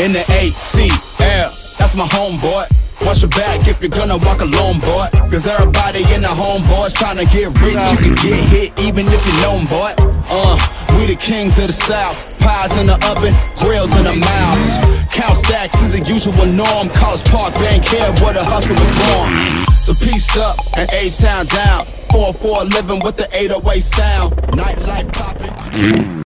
in the ATL. That's my homeboy. Watch your back if you're gonna walk alone, boy. Cause everybody in the homeboys trying to get rich. You can get hit even if you know 'em, boy. Uh, we the kings of the south. Pies in the oven, grills in the mouths. Count stacks is a usual norm. College Park, Bankhead where the hustle was born. So peace up and A-Town down. 4-4 living with the 808 sound. Nightlife popping.